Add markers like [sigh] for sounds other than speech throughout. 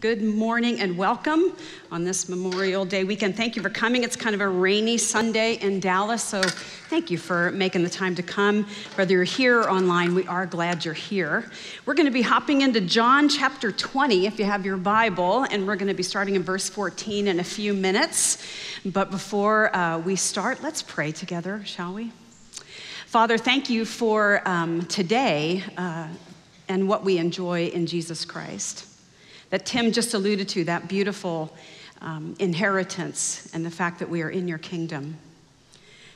Good morning and welcome on this Memorial Day weekend. Thank you for coming. It's kind of a rainy Sunday in Dallas, so thank you for making the time to come. Whether you're here or online, we are glad you're here. We're going to be hopping into John chapter 20 if you have your Bible, and we're going to be starting in verse 14 in a few minutes. But before uh, we start, let's pray together, shall we? Father, thank you for um, today uh, and what we enjoy in Jesus Christ that Tim just alluded to, that beautiful um, inheritance and the fact that we are in your kingdom.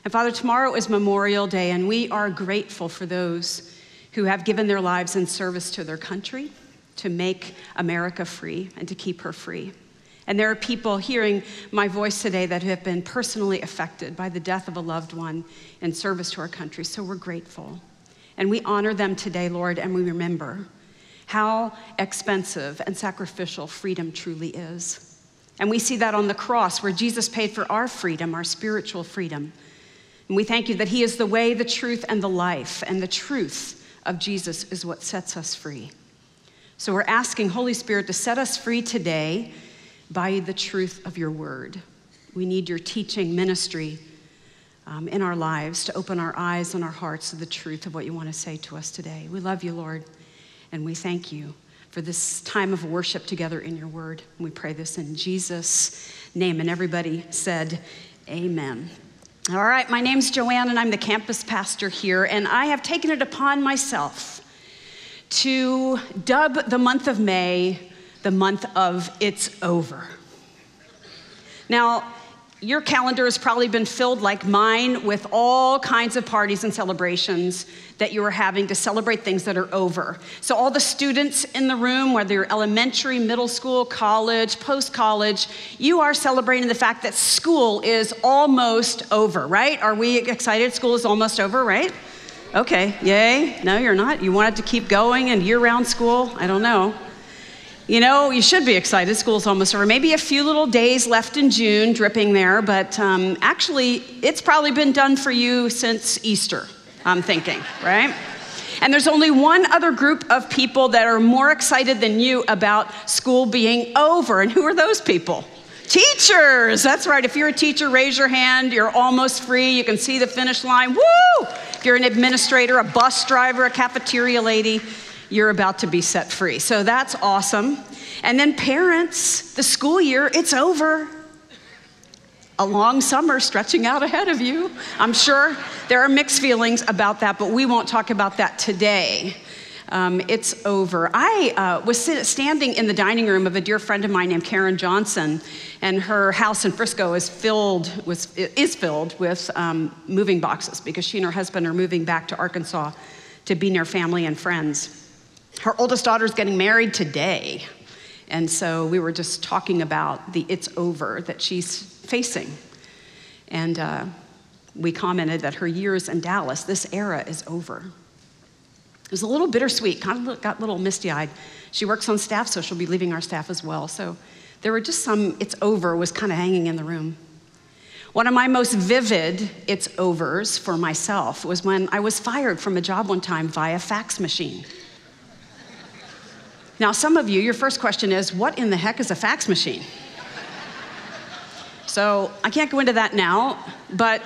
And Father, tomorrow is Memorial Day, and we are grateful for those who have given their lives in service to their country to make America free and to keep her free. And there are people hearing my voice today that have been personally affected by the death of a loved one in service to our country. So we're grateful. And we honor them today, Lord, and we remember how expensive and sacrificial freedom truly is. And we see that on the cross where Jesus paid for our freedom, our spiritual freedom. And we thank you that He is the way, the truth, and the life. And the truth of Jesus is what sets us free. So we're asking Holy Spirit to set us free today by the truth of your word. We need your teaching ministry um, in our lives to open our eyes and our hearts to the truth of what you want to say to us today. We love you, Lord. And we thank you for this time of worship together in your word. We pray this in Jesus' name. And everybody said, Amen. All right, my name's Joanne, and I'm the campus pastor here, and I have taken it upon myself to dub the month of May the month of It's Over. Now, your calendar has probably been filled like mine with all kinds of parties and celebrations that you are having to celebrate things that are over. So, all the students in the room, whether you're elementary, middle school, college, post college, you are celebrating the fact that school is almost over, right? Are we excited? School is almost over, right? Okay, yay. No, you're not. You wanted to keep going and year round school? I don't know. You know, you should be excited. School's almost over. Maybe a few little days left in June, dripping there, but um, actually, it's probably been done for you since Easter, I'm thinking, right? And there's only one other group of people that are more excited than you about school being over. And who are those people? Teachers. That's right. If you're a teacher, raise your hand. You're almost free. You can see the finish line. Woo! If you're an administrator, a bus driver, a cafeteria lady, you're about to be set free. So that's awesome. And then, parents, the school year, it's over. A long summer stretching out ahead of you. I'm sure there are mixed feelings about that, but we won't talk about that today. Um, it's over. I uh, was standing in the dining room of a dear friend of mine named Karen Johnson, and her house in Frisco is filled with, is filled with um, moving boxes because she and her husband are moving back to Arkansas to be near family and friends. Her oldest daughter's getting married today. And so we were just talking about the it's over that she's facing. And uh, we commented that her years in Dallas, this era is over. It was a little bittersweet, kind of got a little misty eyed. She works on staff, so she'll be leaving our staff as well. So there were just some it's over was kind of hanging in the room. One of my most vivid it's overs for myself was when I was fired from a job one time via fax machine. Now, some of you, your first question is, what in the heck is a fax machine? so I can't go into that now, but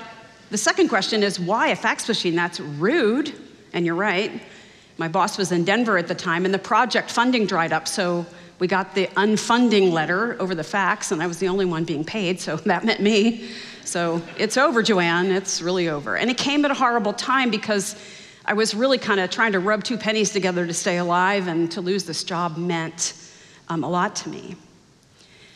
the second question is, why a fax machine? That's rude, and you're right. My boss was in Denver at the time, and the project funding dried up, so we got the unfunding letter over the fax, and I was the only one being paid, so [laughs] that meant me. So it's over, Joanne. It's really over. And it came at a horrible time because I was really kind of trying to rub two pennies together to stay alive, and to lose this job meant um, a lot to me.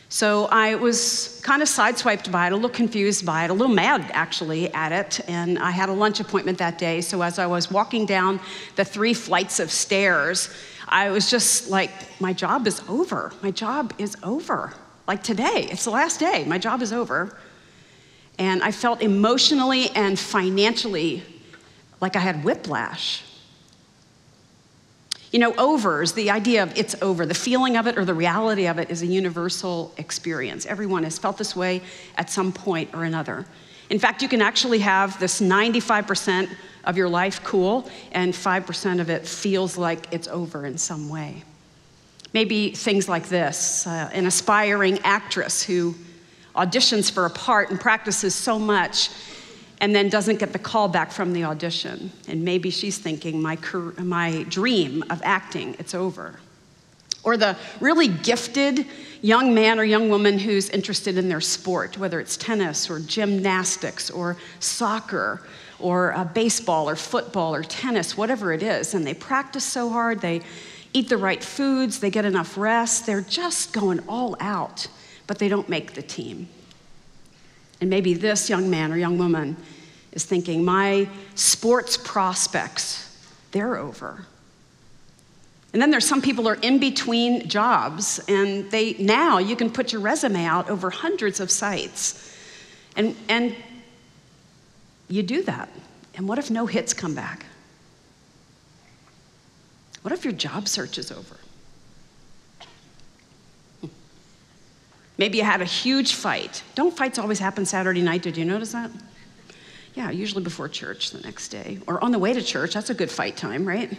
So I was kind of sideswiped by it, a little confused by it, a little mad actually at it. And I had a lunch appointment that day. So as I was walking down the three flights of stairs, I was just like, my job is over. My job is over. Like today, it's the last day. My job is over. And I felt emotionally and financially like I had whiplash. You know, overs, the idea of it's over, the feeling of it or the reality of it is a universal experience. Everyone has felt this way at some point or another. In fact, you can actually have this 95% of your life cool, and 5% of it feels like it's over in some way. Maybe things like this uh, an aspiring actress who auditions for a part and practices so much and then doesn't get the call back from the audition. And maybe she's thinking, my, my dream of acting, it's over. Or the really gifted young man or young woman who's interested in their sport, whether it's tennis or gymnastics or soccer or uh, baseball or football or tennis, whatever it is. And they practice so hard, they eat the right foods, they get enough rest, they're just going all out, but they don't make the team. And maybe this young man or young woman is thinking, my sports prospects, they're over. And then there's some people are in between jobs, and they now you can put your resume out over hundreds of sites. And, and you do that. And what if no hits come back? What if your job search is over? Maybe you had a huge fight. Don't fights always happen Saturday night? Did you notice that? Yeah, usually before church the next day or on the way to church. That's a good fight time, right?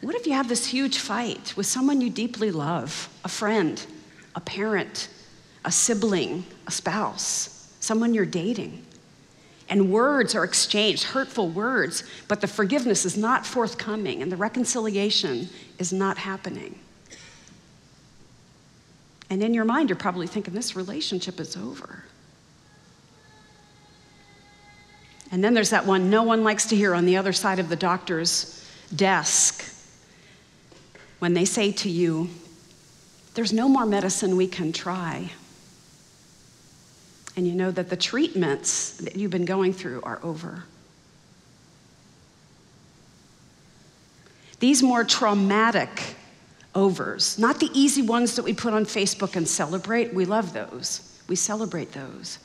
What if you have this huge fight with someone you deeply love, a friend, a parent, a sibling, a spouse, someone you're dating? And words are exchanged, hurtful words, but the forgiveness is not forthcoming and the reconciliation is not happening. And in your mind, you're probably thinking, this relationship is over. And then there's that one no one likes to hear on the other side of the doctor's desk when they say to you, There's no more medicine we can try. And you know that the treatments that you've been going through are over. These more traumatic overs, not the easy ones that we put on Facebook and celebrate. We love those, we celebrate those.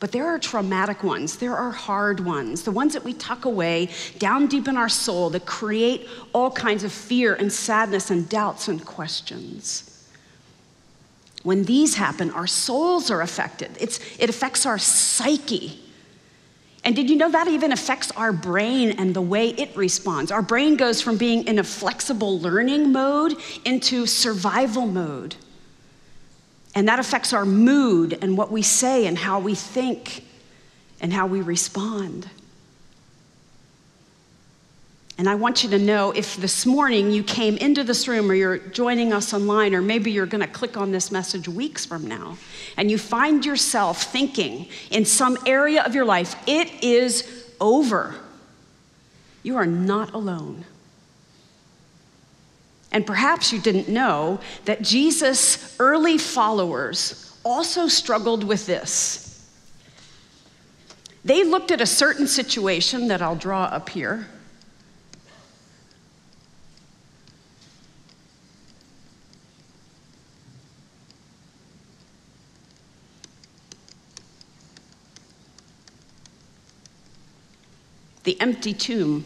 But there are traumatic ones, there are hard ones, the ones that we tuck away down deep in our soul that create all kinds of fear and sadness and doubts and questions. When these happen, our souls are affected. It's, it affects our psyche. And did you know that even affects our brain and the way it responds? Our brain goes from being in a flexible learning mode into survival mode. And that affects our mood and what we say and how we think and how we respond. And I want you to know if this morning you came into this room or you're joining us online, or maybe you're going to click on this message weeks from now, and you find yourself thinking in some area of your life, it is over. You are not alone. And perhaps you didn't know that Jesus' early followers also struggled with this. They looked at a certain situation that I'll draw up here. The empty tomb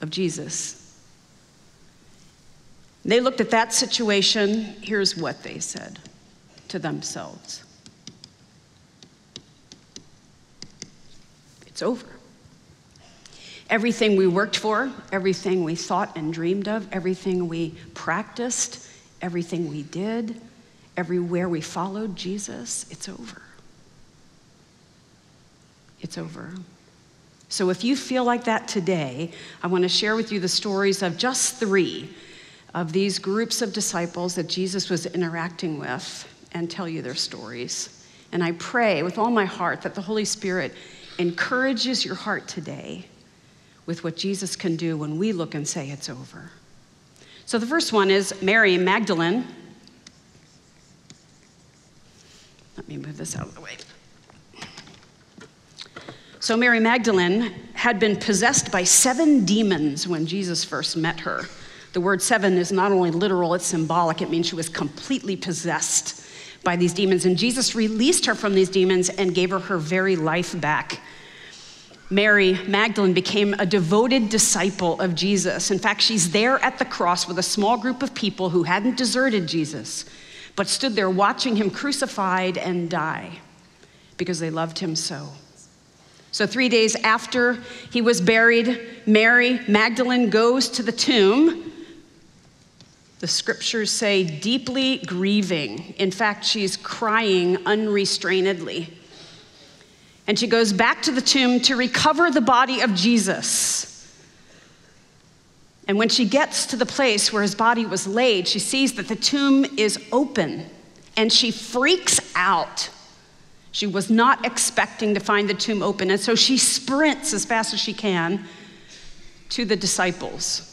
of Jesus. They looked at that situation. Here's what they said to themselves It's over. Everything we worked for, everything we thought and dreamed of, everything we practiced, everything we did, everywhere we followed Jesus, it's over. It's over. So if you feel like that today, I want to share with you the stories of just three of these groups of disciples that Jesus was interacting with and tell you their stories. And I pray with all my heart that the Holy Spirit encourages your heart today with what Jesus can do when we look and say it's over. So the first one is Mary Magdalene. Let me move this out of the way. So, Mary Magdalene had been possessed by seven demons when Jesus first met her. The word seven is not only literal, it's symbolic. It means she was completely possessed by these demons. And Jesus released her from these demons and gave her her very life back. Mary Magdalene became a devoted disciple of Jesus. In fact, she's there at the cross with a small group of people who hadn't deserted Jesus, but stood there watching him crucified and die because they loved him so. So, three days after he was buried, Mary Magdalene goes to the tomb The scriptures say deeply grieving. In fact, she's crying unrestrainedly. And she goes back to the tomb to recover the body of Jesus. And when she gets to the place where his body was laid, she sees that the tomb is open and she freaks out. She was not expecting to find the tomb open, and so she sprints as fast as she can to the disciples.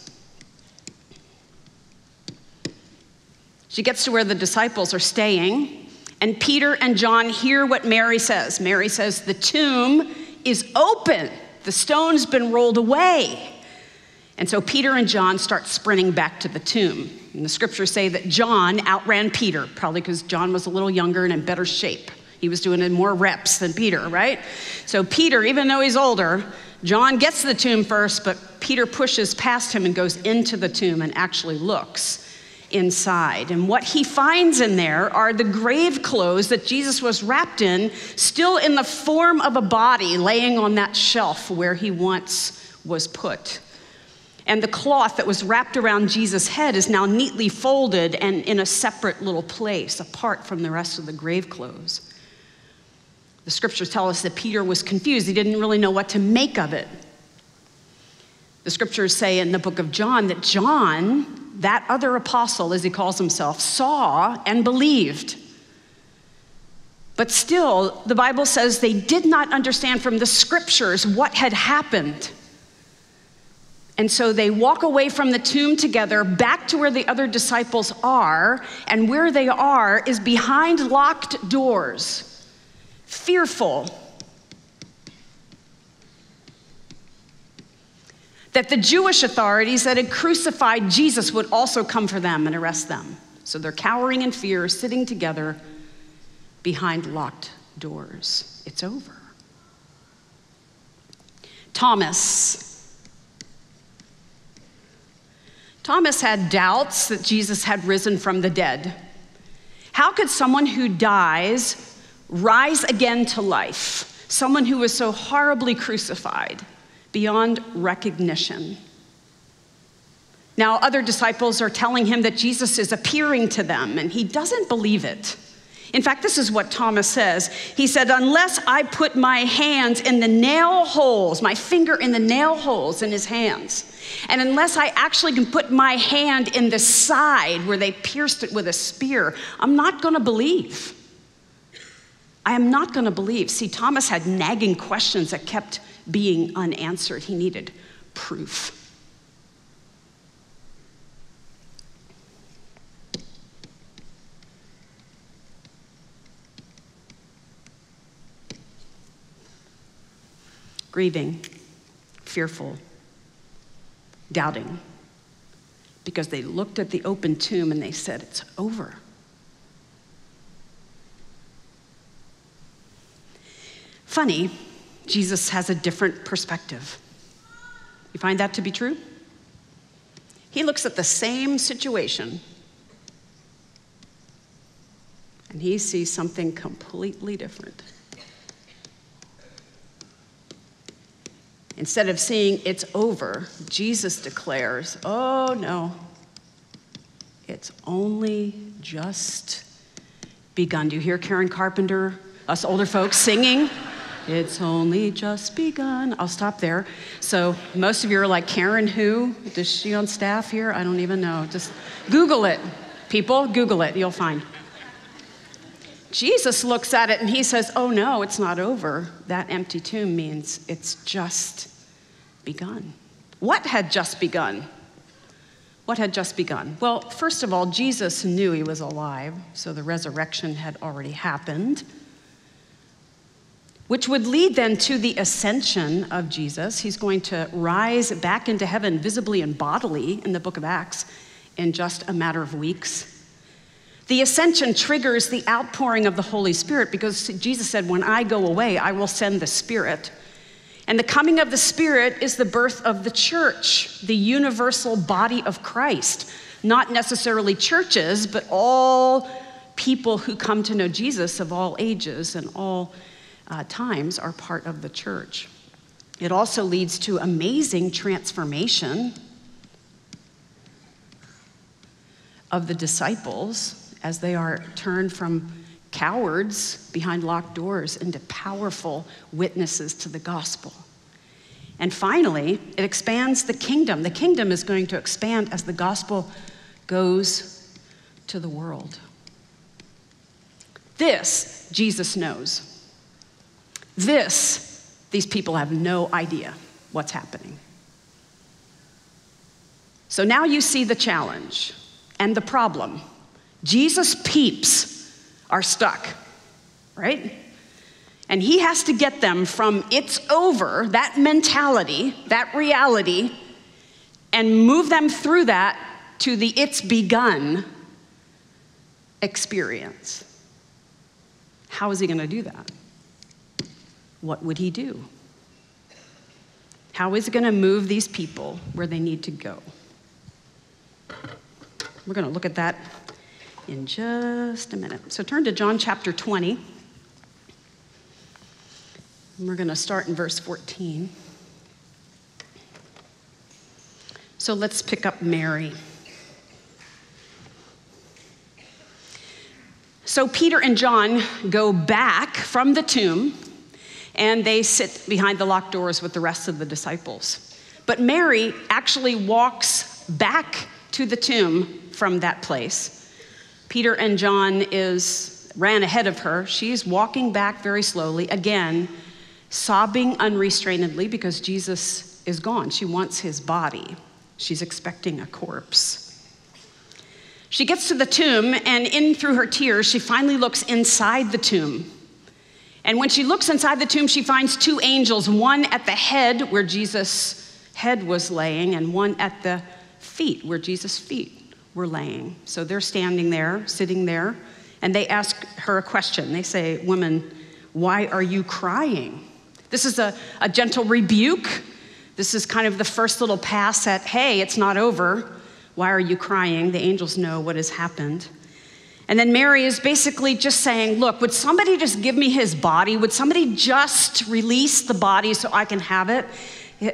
She gets to where the disciples are staying, and Peter and John hear what Mary says. Mary says, The tomb is open, the stone's been rolled away. And so Peter and John start sprinting back to the tomb. And the scriptures say that John outran Peter, probably because John was a little younger and in better shape. He was doing more reps than Peter, right? So Peter, even though he's older, John gets to the tomb first, but Peter pushes past him and goes into the tomb and actually looks inside. And what he finds in there are the grave clothes that Jesus was wrapped in, still in the form of a body laying on that shelf where he once was put. And the cloth that was wrapped around Jesus' head is now neatly folded and in a separate little place, apart from the rest of the grave clothes. The scriptures tell us that Peter was confused. He didn't really know what to make of it. The scriptures say in the book of John that John, that other apostle, as he calls himself, saw and believed. But still, the Bible says they did not understand from the scriptures what had happened. And so they walk away from the tomb together back to where the other disciples are, and where they are is behind locked doors, fearful that the Jewish authorities that had crucified Jesus would also come for them and arrest them. So they're cowering in fear, sitting together behind locked doors. It's over. Thomas, Thomas had doubts that Jesus had risen from the dead. How could someone who dies rise again to life? Someone who was so horribly crucified beyond recognition. Now, other disciples are telling him that Jesus is appearing to them, and he doesn't believe it. In fact, this is what Thomas says. He said, Unless I put my hands in the nail holes, my finger in the nail holes in his hands, and unless I actually can put my hand in the side where they pierced it with a spear, I'm not going to believe. I am not going to believe. See, Thomas had nagging questions that kept being unanswered. He needed proof. grieving, fearful, doubting, because they looked at the open tomb and they said, It's over. Funny, Jesus has a different perspective. You find that to be true? He looks at the same situation and he sees something completely different. Instead of seeing it's over, Jesus declares, oh no, it's only just begun. Do you hear Karen Carpenter, us older folks singing? It's only just begun. I'll stop there. So, most of you are like, Karen, who? Is she on staff here? I don't even know. Just Google it, people. Google it, you'll find. Jesus looks at it and he says, Oh no, it's not over. That empty tomb means it's just begun. What had just begun? What had just begun? Well, first of all, Jesus knew he was alive, so the resurrection had already happened, which would lead then to the ascension of Jesus. He's going to rise back into heaven visibly and bodily in the book of Acts in just a matter of weeks. The ascension triggers the outpouring of the Holy Spirit because Jesus said, When I go away, I will send the Spirit. And the coming of the Spirit is the birth of the church, the universal body of Christ. Not necessarily churches, but all people who come to know Jesus of all ages and all uh, times are part of the church. It also leads to amazing transformation of the disciples as they are turned from cowards behind locked doors into powerful witnesses to the gospel. And finally, it expands the kingdom. The kingdom is going to expand as the gospel goes to the world. This, Jesus knows. This, these people have no idea what's happening. So now you see the challenge and the problem. Jesus' peeps are stuck, right? And he has to get them from it's over, that mentality, that reality, and move them through that to the it's begun experience. How is he going to do that? What would he do? How is he going to move these people where they need to go? We're going to look at that in just a minute. So turn to John chapter 20. And we're going to start in verse 14. So let's pick up Mary. So Peter and John go back from the tomb and they sit behind the locked doors with the rest of the disciples. But Mary actually walks back to the tomb from that place. Peter and John is ran ahead of her. She's walking back very slowly, again, sobbing unrestrainedly because Jesus is gone. She wants his body. She's expecting a corpse. She gets to the tomb, and in through her tears, she finally looks inside the tomb. And when she looks inside the tomb, she finds two angels, one at the head where Jesus' head was laying, and one at the feet where Jesus' feet were laying. So they're standing there, sitting there, and they ask her a question. They say, Woman, why are you crying? This is a, a gentle rebuke. This is kind of the first little pass at, hey, it's not over. Why are you crying? The angels know what has happened. And then Mary is basically just saying, Look, would somebody just give me his body? Would somebody just release the body so I can have it?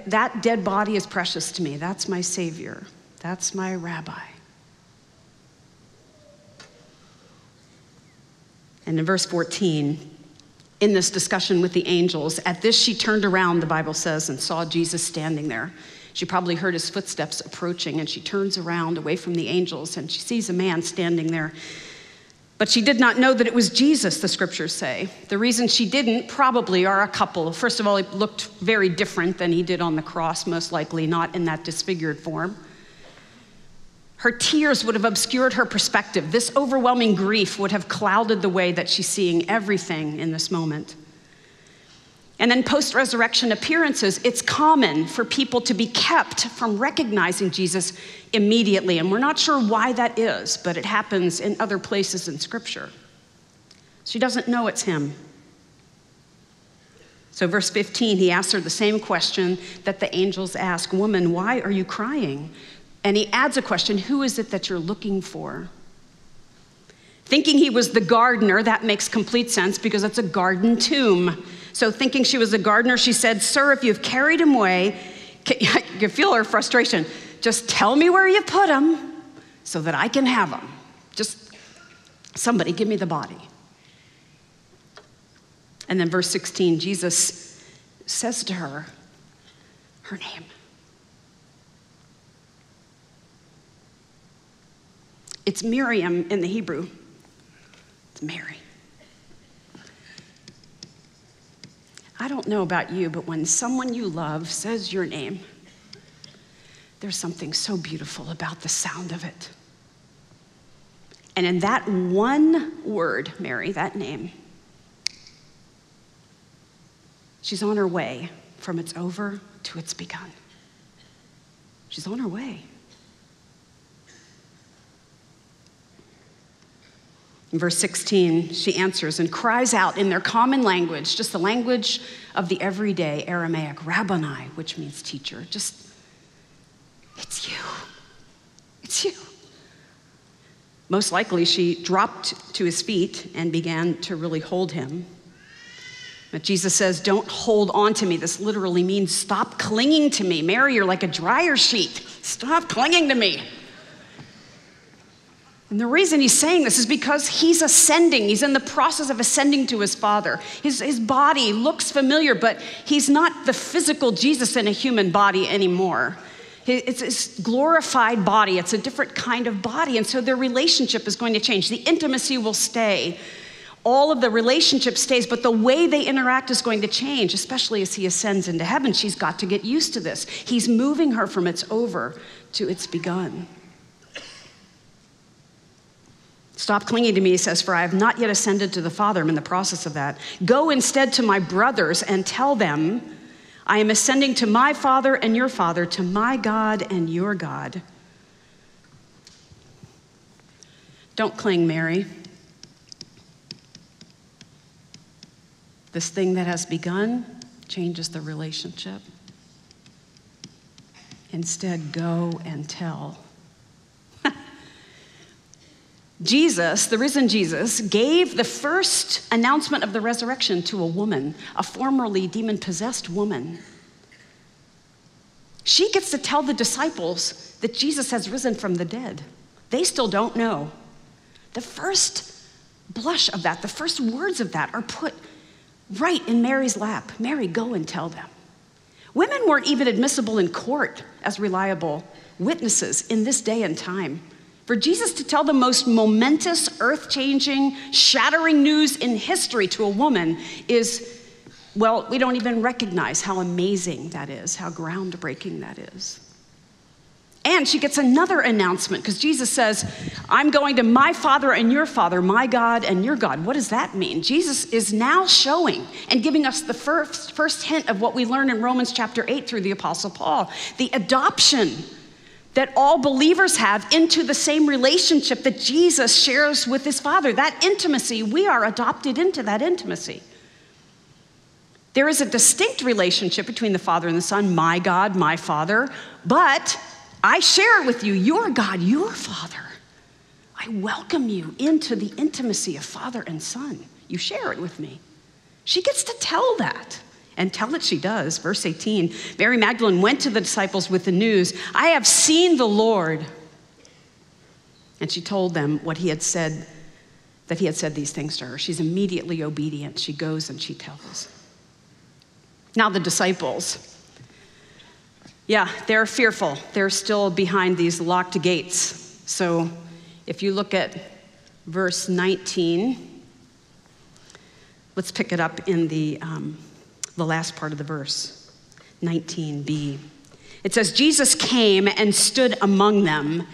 That dead body is precious to me. That's my Savior. That's my rabbi. And in verse 14, in this discussion with the angels, at this she turned around, the Bible says, and saw Jesus standing there. She probably heard his footsteps approaching, and she turns around away from the angels and she sees a man standing there. But she did not know that it was Jesus, the scriptures say. The reason she didn't probably are a couple. First of all, he looked very different than he did on the cross, most likely not in that disfigured form. Her tears would have obscured her perspective. This overwhelming grief would have clouded the way that she's seeing everything in this moment. And then post resurrection appearances, it's common for people to be kept from recognizing Jesus immediately. And we're not sure why that is, but it happens in other places in Scripture. She doesn't know it's him. So, verse 15, he asks her the same question that the angels ask Woman, why are you crying? And he adds a question Who is it that you're looking for? Thinking he was the gardener, that makes complete sense because it's a garden tomb. So, thinking she was a gardener, she said, Sir, if you've carried him away, [laughs] you feel her frustration. Just tell me where you put him so that I can have him. Just somebody give me the body. And then, verse 16, Jesus says to her, her name. It's Miriam in the Hebrew. It's Mary. I don't know about you, but when someone you love says your name, there's something so beautiful about the sound of it. And in that one word, Mary, that name, she's on her way from it's over to it's begun. She's on her way. In verse 16, she answers and cries out in their common language, just the language of the everyday Aramaic, Rabboni, which means teacher. Just, it's you. It's you. Most likely, she dropped to his feet and began to really hold him. But Jesus says, Don't hold on to me. This literally means stop clinging to me. Mary, you're like a dryer sheet. Stop clinging to me. And the reason he's saying this is because he's ascending. He's in the process of ascending to his Father. His, his body looks familiar, but he's not the physical Jesus in a human body anymore. It's his glorified body, it's a different kind of body. And so their relationship is going to change. The intimacy will stay. All of the relationship stays, but the way they interact is going to change, especially as he ascends into heaven. She's got to get used to this. He's moving her from it's over to it's begun. Stop clinging to me, he says, for I have not yet ascended to the Father. I'm in the process of that. Go instead to my brothers and tell them, I am ascending to my Father and your Father, to my God and your God. Don't cling, Mary. This thing that has begun changes the relationship. Instead, go and tell. Jesus, the risen Jesus, gave the first announcement of the resurrection to a woman, a formerly demon possessed woman. She gets to tell the disciples that Jesus has risen from the dead. They still don't know. The first blush of that, the first words of that are put right in Mary's lap. Mary, go and tell them. Women weren't even admissible in court as reliable witnesses in this day and time. For Jesus to tell the most momentous, earth changing, shattering news in history to a woman is, well, we don't even recognize how amazing that is, how groundbreaking that is. And she gets another announcement because Jesus says, I'm going to my Father and your Father, my God and your God. What does that mean? Jesus is now showing and giving us the first, first hint of what we learn in Romans chapter 8 through the Apostle Paul the adoption that all believers have into the same relationship that Jesus shares with his Father. That intimacy, we are adopted into that intimacy. There is a distinct relationship between the Father and the Son, my God, my Father, but I share it with you, your God, your Father. I welcome you into the intimacy of Father and Son. You share it with me. She gets to tell that and tell it she does. Verse 18 Mary Magdalene went to the disciples with the news I have seen the Lord. And she told them what he had said, that he had said these things to her. She's immediately obedient. She goes and she tells. Now, the disciples, yeah, they're fearful. They're still behind these locked gates. So if you look at verse 19, let's pick it up in the. Um, the last part of the verse, 19b. It says, Jesus came and stood among them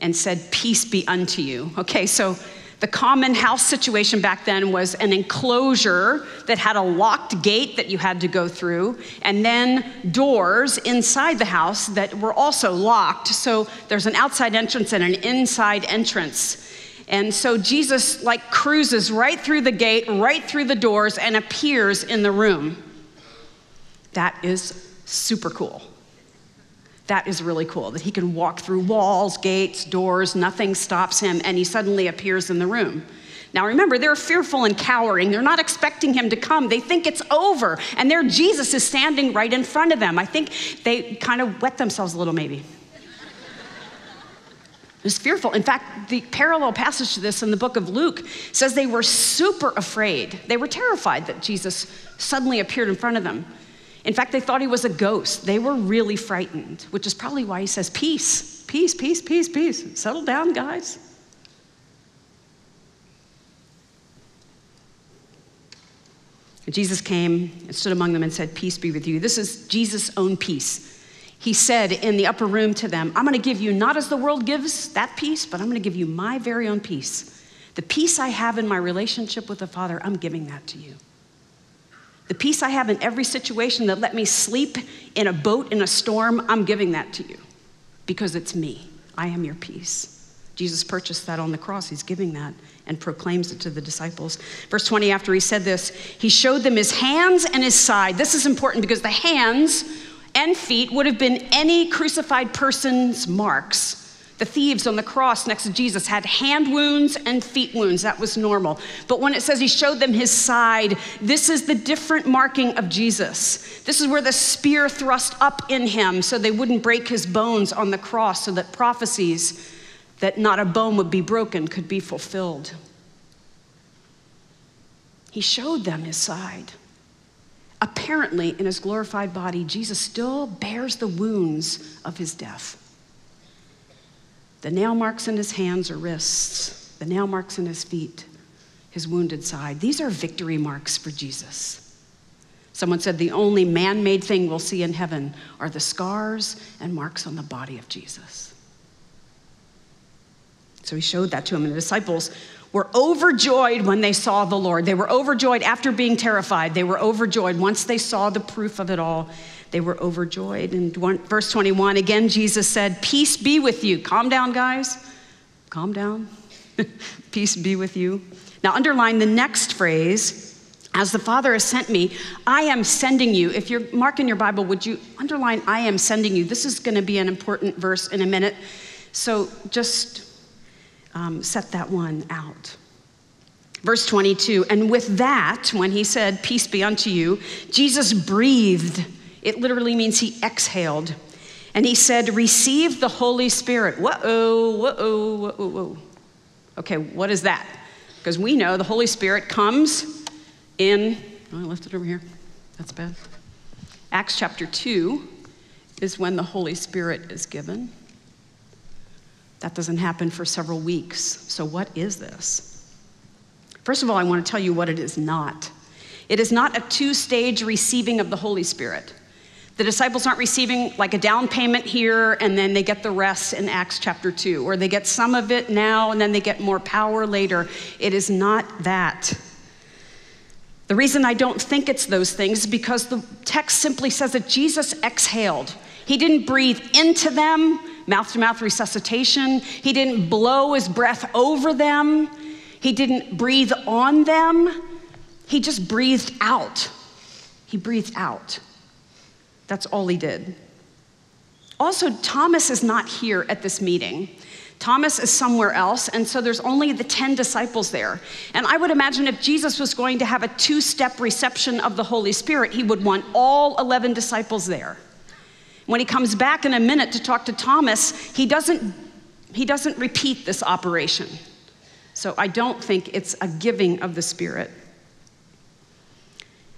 and said, Peace be unto you. Okay, so the common house situation back then was an enclosure that had a locked gate that you had to go through, and then doors inside the house that were also locked. So there's an outside entrance and an inside entrance. And so Jesus, like, cruises right through the gate, right through the doors, and appears in the room. That is super cool. That is really cool that he can walk through walls, gates, doors, nothing stops him, and he suddenly appears in the room. Now remember, they're fearful and cowering. They're not expecting him to come. They think it's over, and their Jesus is standing right in front of them. I think they kind of wet themselves a little, maybe. It was fearful. In fact, the parallel passage to this in the book of Luke says they were super afraid. They were terrified that Jesus suddenly appeared in front of them. In fact, they thought he was a ghost. They were really frightened, which is probably why he says, Peace, peace, peace, peace, peace. Settle down, guys. Jesus came and stood among them and said, Peace be with you. This is Jesus' own peace. He said in the upper room to them, I'm going to give you not as the world gives that peace, but I'm going to give you my very own peace. The peace I have in my relationship with the Father, I'm giving that to you. The peace I have in every situation that let me sleep in a boat in a storm, I'm giving that to you because it's me. I am your peace. Jesus purchased that on the cross. He's giving that and proclaims it to the disciples. Verse 20, after he said this, he showed them his hands and his side. This is important because the hands and feet would have been any crucified person's marks. The thieves on the cross next to Jesus had hand wounds and feet wounds. That was normal. But when it says he showed them his side, this is the different marking of Jesus. This is where the spear thrust up in him so they wouldn't break his bones on the cross, so that prophecies that not a bone would be broken could be fulfilled. He showed them his side. Apparently, in his glorified body, Jesus still bears the wounds of his death. The nail marks in his hands or wrists, the nail marks in his feet, his wounded side. These are victory marks for Jesus. Someone said the only man made thing we'll see in heaven are the scars and marks on the body of Jesus. So he showed that to him, and the disciples were overjoyed when they saw the Lord. They were overjoyed after being terrified. They were overjoyed once they saw the proof of it all. They were overjoyed. In verse 21, again, Jesus said, Peace be with you. Calm down, guys. Calm down. [laughs] Peace be with you. Now, underline the next phrase as the Father has sent me, I am sending you. If you're marking your Bible, would you underline, I am sending you? This is going to be an important verse in a minute. So just um, set that one out. Verse 22, and with that, when he said, Peace be unto you, Jesus breathed. It literally means he exhaled. And he said, Receive the Holy Spirit. Whoa, whoa, whoa, whoa. Okay, what is that? Because we know the Holy Spirit comes in, oh, I left it over here. That's bad. Acts chapter 2 is when the Holy Spirit is given. That doesn't happen for several weeks. So, what is this? First of all, I want to tell you what it is not. It is not a two stage receiving of the Holy Spirit. The disciples aren't receiving like a down payment here and then they get the rest in Acts chapter 2, or they get some of it now and then they get more power later. It is not that. The reason I don't think it's those things is because the text simply says that Jesus exhaled. He didn't breathe into them, mouth to mouth resuscitation. He didn't blow his breath over them. He didn't breathe on them. He just breathed out. He breathed out. That's all he did. Also, Thomas is not here at this meeting. Thomas is somewhere else, and so there's only the 10 disciples there. And I would imagine if Jesus was going to have a two step reception of the Holy Spirit, he would want all 11 disciples there. When he comes back in a minute to talk to Thomas, he doesn't, he doesn't repeat this operation. So I don't think it's a giving of the Spirit.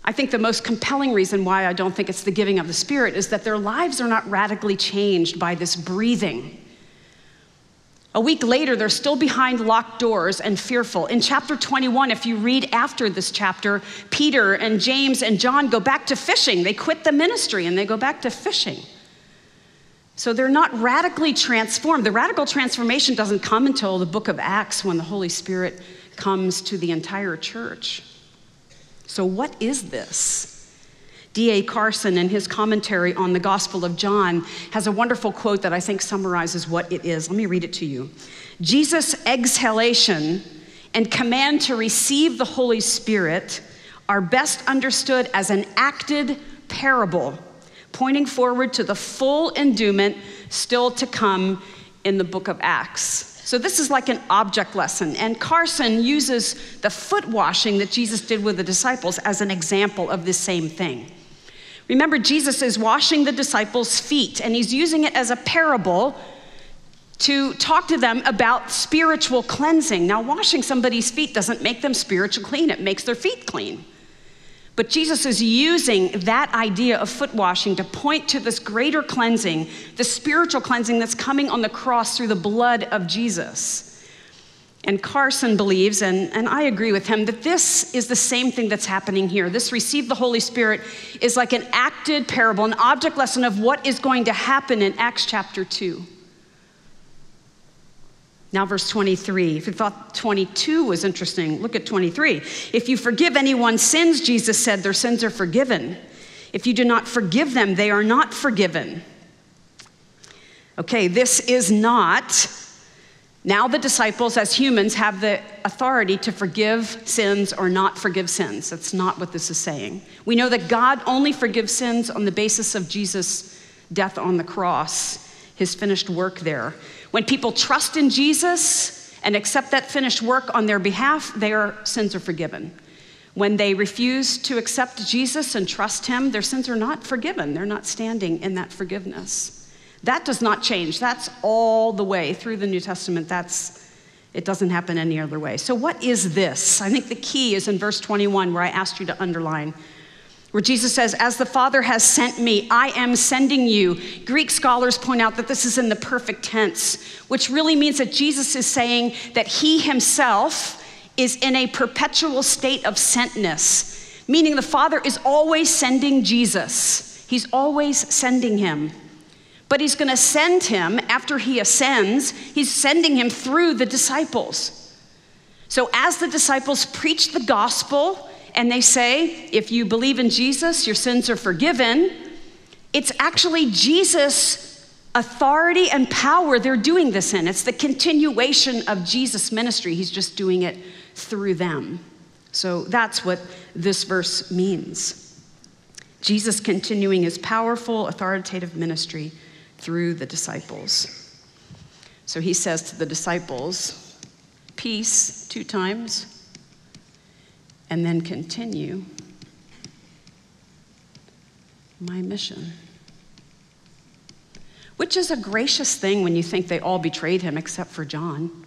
I think the most compelling reason why I don't think it's the giving of the Spirit is that their lives are not radically changed by this breathing. A week later, they're still behind locked doors and fearful. In chapter 21, if you read after this chapter, Peter and James and John go back to fishing. They quit the ministry and they go back to fishing. So they're not radically transformed. The radical transformation doesn't come until the book of Acts when the Holy Spirit comes to the entire church. So, what is this? D.A. Carson, in his commentary on the Gospel of John, has a wonderful quote that I think summarizes what it is. Let me read it to you. Jesus' exhalation and command to receive the Holy Spirit are best understood as an acted parable pointing forward to the full endowment still to come in the book of Acts. So, this is like an object lesson. And Carson uses the foot washing that Jesus did with the disciples as an example of this same thing. Remember, Jesus is washing the disciples' feet, and he's using it as a parable to talk to them about spiritual cleansing. Now, washing somebody's feet doesn't make them spiritual clean, it makes their feet clean. But Jesus is using that idea of foot washing to point to this greater cleansing, the spiritual cleansing that's coming on the cross through the blood of Jesus. And Carson believes, and, and I agree with him, that this is the same thing that's happening here. This receive the Holy Spirit is like an acted parable, an object lesson of what is going to happen in Acts chapter 2. Now, verse 23. If you thought 22 was interesting, look at 23. If you forgive anyone's sins, Jesus said, their sins are forgiven. If you do not forgive them, they are not forgiven. Okay, this is not now, the disciples, as humans, have the authority to forgive sins or not forgive sins. That's not what this is saying. We know that God only forgives sins on the basis of Jesus' death on the cross, his finished work there. When people trust in Jesus and accept that finished work on their behalf, their sins are forgiven. When they refuse to accept Jesus and trust him, their sins are not forgiven. They're not standing in that forgiveness. That does not change. That's all the way through the New Testament. That's it doesn't happen any other way. So what is this? I think the key is in verse 21 where I asked you to underline where Jesus says, As the Father has sent me, I am sending you. Greek scholars point out that this is in the perfect tense, which really means that Jesus is saying that he himself is in a perpetual state of sentness, meaning the Father is always sending Jesus. He's always sending him. But he's going to send him after he ascends, he's sending him through the disciples. So, as the disciples preach the gospel and they say, if you believe in Jesus, your sins are forgiven, it's actually Jesus' authority and power they're doing this in. It's the continuation of Jesus' ministry. He's just doing it through them. So that's what this verse means. Jesus continuing his powerful, authoritative ministry through the disciples. So he says to the disciples, Peace, two times, and then continue my mission. Which is a gracious thing when you think they all betrayed him except for John.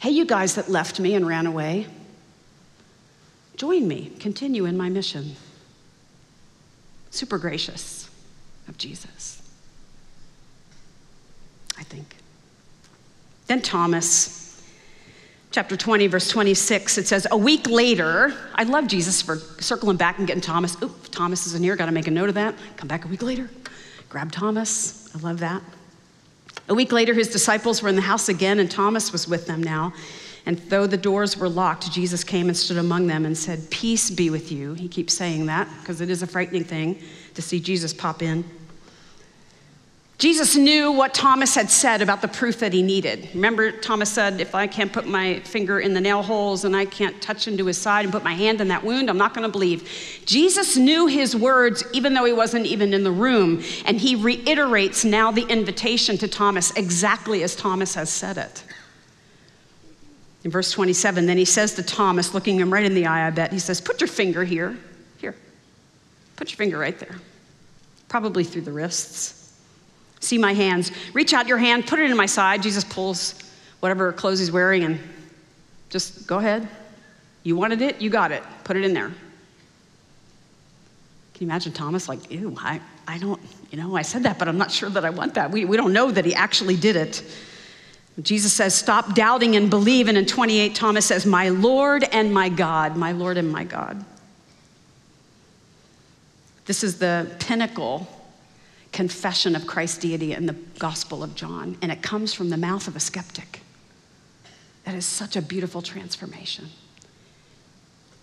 Hey, you guys that left me and ran away, join me, continue in my mission. Super gracious of Jesus, I think. Then Thomas, chapter 20, verse 26, it says, A week later, I love Jesus for circling back and getting Thomas. Oop, Thomas is in here, got to make a note of that. Come back a week later, grab Thomas. I love that. A week later, his disciples were in the house again, and Thomas was with them now. And though the doors were locked, Jesus came and stood among them and said, Peace be with you. He keeps saying that because it is a frightening thing to see Jesus pop in. Jesus knew what Thomas had said about the proof that he needed. Remember, Thomas said, If I can't put my finger in the nail holes and I can't touch into his side and put my hand in that wound, I'm not going to believe. Jesus knew his words, even though he wasn't even in the room. And he reiterates now the invitation to Thomas exactly as Thomas has said it. In verse 27, then he says to Thomas, looking him right in the eye, I bet, he says, Put your finger here. Here. Put your finger right there. Probably through the wrists. See my hands. Reach out your hand, put it in my side. Jesus pulls whatever clothes he's wearing and just go ahead. You wanted it, you got it. Put it in there. Can you imagine Thomas like, ew, I, I don't, you know, I said that, but I'm not sure that I want that. We, we don't know that he actually did it. Jesus says, stop doubting and believe. And in 28, Thomas says, my Lord and my God, my Lord and my God. This is the pinnacle confession of Christ's deity in the Gospel of John, and it comes from the mouth of a skeptic. That is such a beautiful transformation.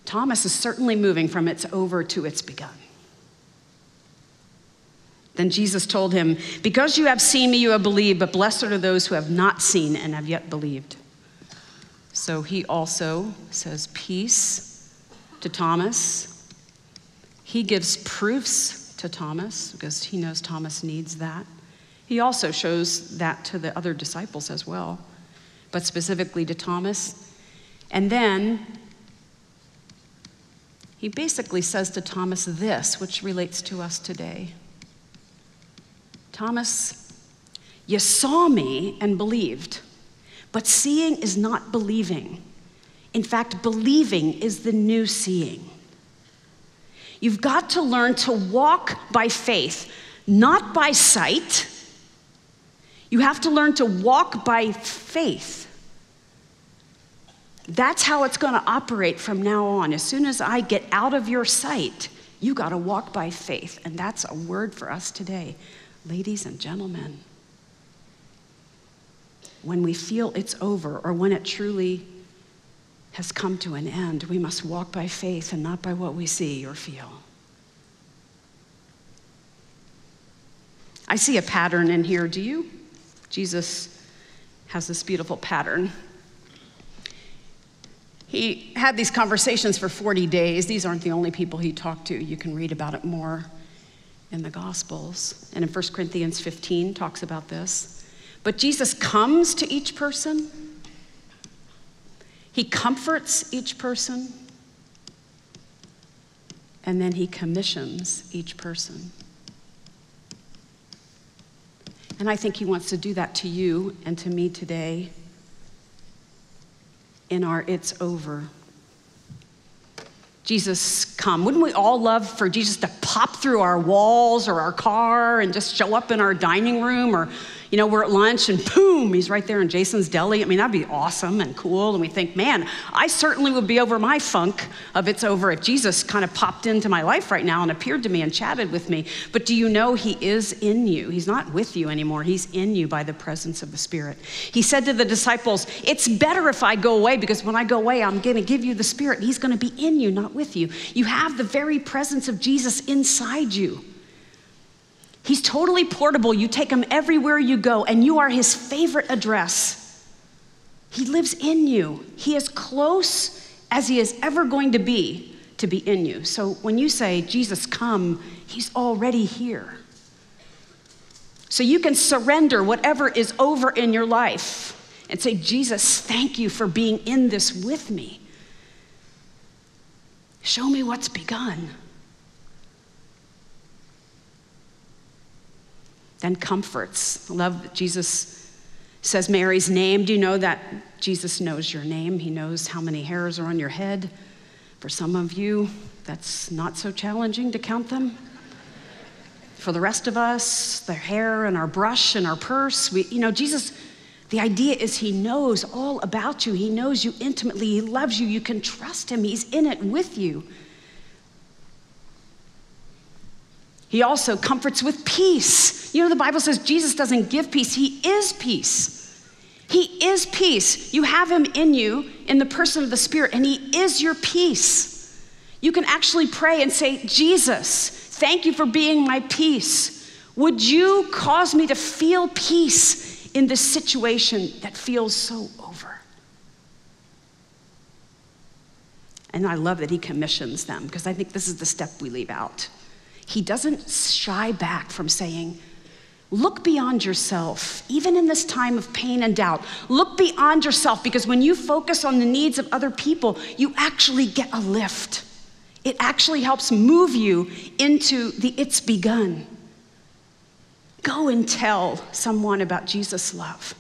Thomas is certainly moving from it's over to it's begun. Then Jesus told him, Because you have seen me, you have believed, but blessed are those who have not seen and have yet believed. So he also says peace to Thomas. He gives proofs to Thomas because he knows Thomas needs that. He also shows that to the other disciples as well, but specifically to Thomas. And then he basically says to Thomas this, which relates to us today Thomas, you saw me and believed, but seeing is not believing. In fact, believing is the new seeing. You've got to learn to walk by faith, not by sight. You have to learn to walk by faith. That's how it's going to operate from now on. As soon as I get out of your sight, you got to walk by faith. And that's a word for us today, ladies and gentlemen. When we feel it's over or when it truly has come to an end. We must walk by faith and not by what we see or feel. I see a pattern in here. Do you? Jesus has this beautiful pattern. He had these conversations for 40 days. These aren't the only people he talked to. You can read about it more in the Gospels. And in 1 Corinthians 15 talks about this. But Jesus comes to each person he comforts each person, and then he commissions each person. And I think He wants to do that to you and to me today in our It's Over. Jesus, come. Wouldn't we all love for Jesus to pop through our walls or our car and just show up in our dining room or you know, we're at lunch and boom, he's right there in Jason's deli. I mean, that'd be awesome and cool. And we think, man, I certainly would be over my funk of it's over if Jesus kind of popped into my life right now and appeared to me and chatted with me. But do you know he is in you? He's not with you anymore. He's in you by the presence of the Spirit. He said to the disciples, It's better if I go away because when I go away, I'm going to give you the Spirit. He's going to be in you, not with you. You have the very presence of Jesus inside you. He's totally portable. You take him everywhere you go, and you are his favorite address. He lives in you. He is close as he is ever going to be to be in you. So when you say, Jesus, come, he's already here. So you can surrender whatever is over in your life and say, Jesus, thank you for being in this with me. Show me what's begun. Then comforts. I love Jesus says Mary's name. Do you know that Jesus knows your name? He knows how many hairs are on your head. For some of you, that's not so challenging to count them. For the rest of us, the hair and our brush and our purse, we, you know, Jesus, the idea is he knows all about you. He knows you intimately. He loves you. You can trust him. He's in it with you. He also comforts with peace. You know, the Bible says Jesus doesn't give peace, He is peace. He is peace. You have Him in you in the person of the Spirit, and He is your peace. You can actually pray and say, Jesus, thank you for being my peace. Would you cause me to feel peace in this situation that feels so over? And I love that he commissions them because I think this is the step we leave out he doesn't shy back from saying, Look beyond yourself, even in this time of pain and doubt. Look beyond yourself because when you focus on the needs of other people, you actually get a lift. It actually helps move you into the it's begun. Go and tell someone about Jesus' love.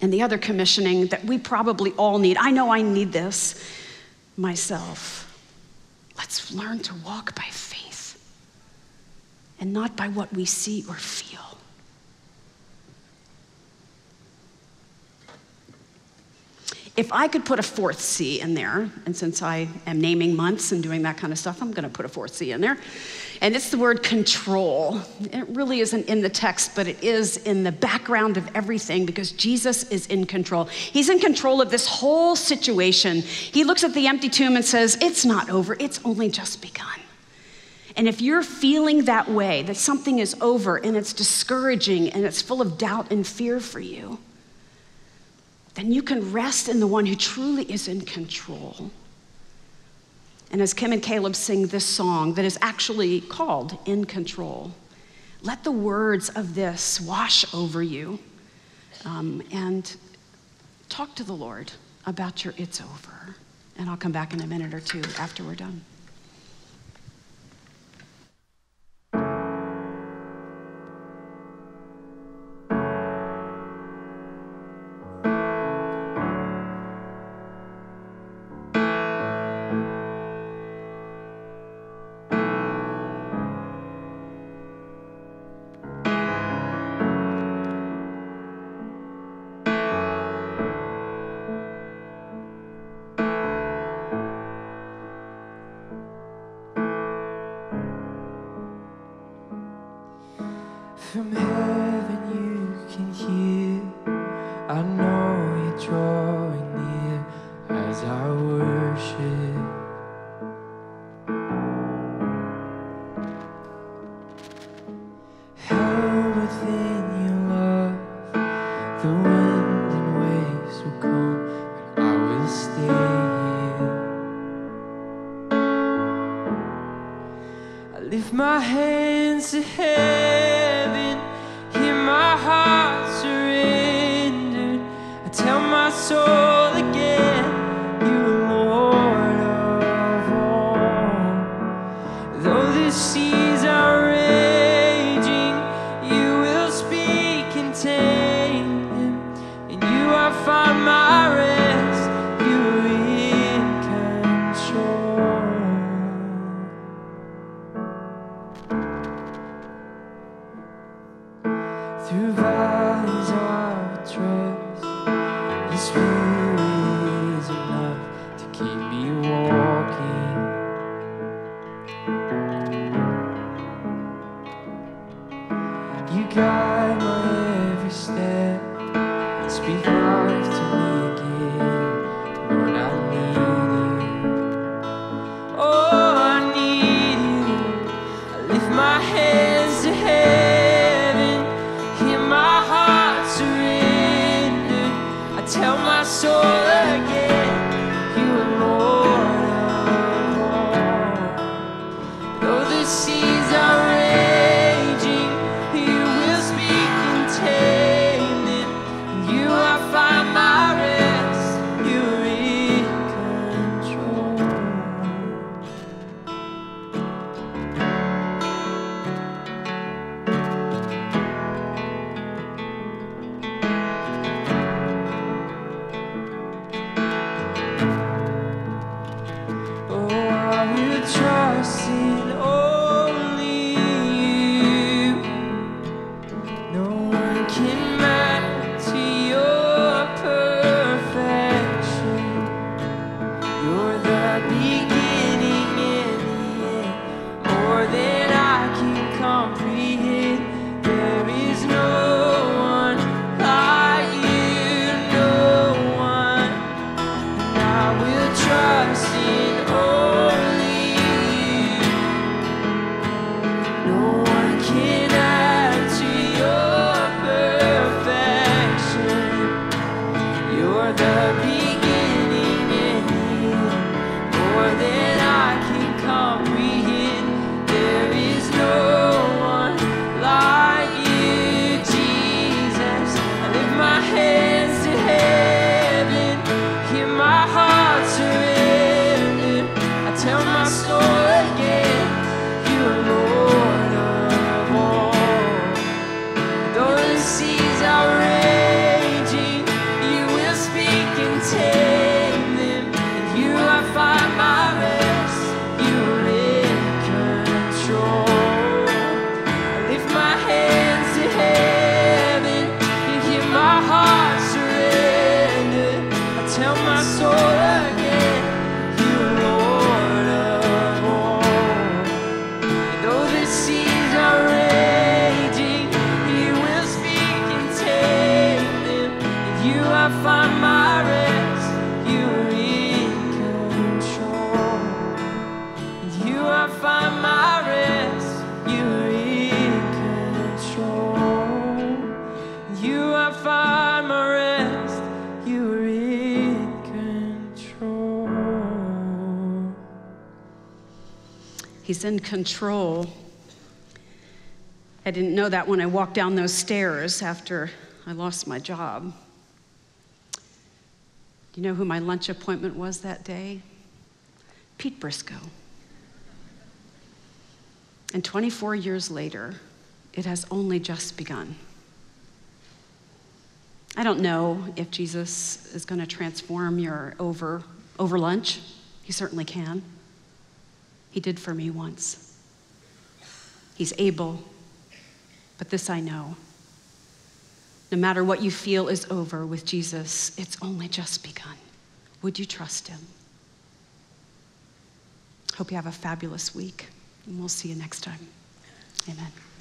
And the other commissioning that we probably all need, I know I need this myself Let's learn to walk by faith and not by what we see or feel. If I could put a fourth C in there, and since I am naming months and doing that kind of stuff, I'm going to put a fourth C in there. And it's the word control. It really isn't in the text, but it is in the background of everything because Jesus is in control. He's in control of this whole situation. He looks at the empty tomb and says, It's not over, it's only just begun. And if you're feeling that way, that something is over and it's discouraging and it's full of doubt and fear for you, then you can rest in the one who truly is in control. And as Kim and Caleb sing this song that is actually called In Control, let the words of this wash over you um, and talk to the Lord about your it's over. And I'll come back in a minute or two after we're done. In control. I didn't know that when I walked down those stairs after I lost my job. You know who my lunch appointment was that day? Pete Briscoe. And 24 years later, it has only just begun. I don't know if Jesus is going to transform your over, over lunch. He certainly can. He did for me once. He's able, but this I know. No matter what you feel is over with Jesus, it's only just begun. Would you trust him? Hope you have a fabulous week, and we'll see you next time. Amen.